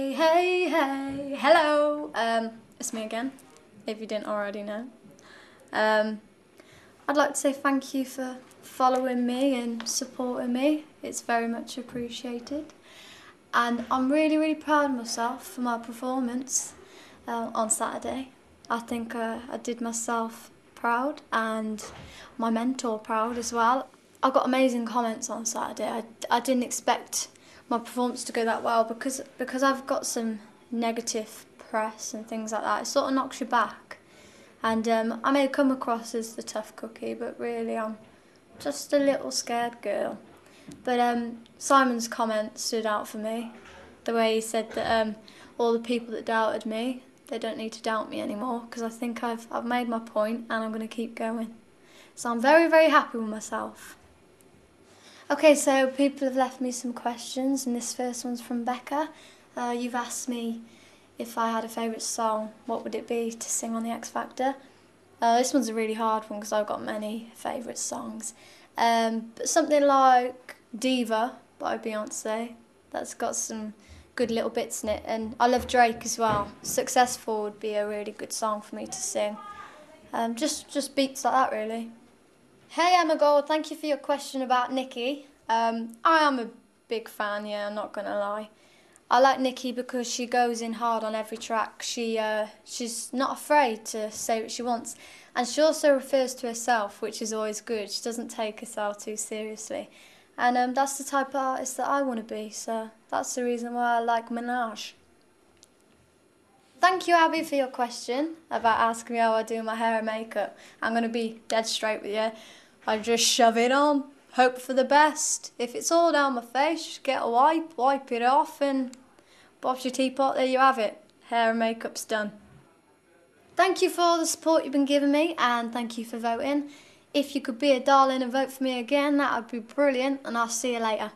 Hey, hey, hey, hello. Um, it's me again, if you didn't already know. Um, I'd like to say thank you for following me and supporting me. It's very much appreciated. And I'm really, really proud of myself for my performance uh, on Saturday. I think uh, I did myself proud and my mentor proud as well. I got amazing comments on Saturday. I, I didn't expect my performance to go that well because because I've got some negative press and things like that. It sort of knocks you back. And um, I may come across as the tough cookie, but really I'm just a little scared girl. But um, Simon's comment stood out for me. The way he said that um, all the people that doubted me, they don't need to doubt me anymore because I think I've, I've made my point and I'm going to keep going. So I'm very, very happy with myself. Okay, so people have left me some questions, and this first one's from Becca. Uh, you've asked me if I had a favourite song, what would it be to sing on the X Factor? Uh, this one's a really hard one because I've got many favourite songs. Um, but something like Diva by Beyonce, that's got some good little bits in it. And I love Drake as well. Successful would be a really good song for me to sing. Um, just, just beats like that, really. Hey Emma Gold, thank you for your question about Nikki. Um, I am a big fan, yeah, I'm not going to lie. I like Nikki because she goes in hard on every track. She uh, She's not afraid to say what she wants. And she also refers to herself, which is always good. She doesn't take herself too seriously. And um, that's the type of artist that I want to be, so that's the reason why I like Minaj. Thank you, Abby, for your question about asking me how I do my hair and makeup. I'm going to be dead straight with you. I just shove it on, hope for the best. If it's all down my face, just get a wipe, wipe it off, and bosh your teapot, there you have it. Hair and makeup's done. Thank you for all the support you've been giving me, and thank you for voting. If you could be a darling and vote for me again, that would be brilliant, and I'll see you later.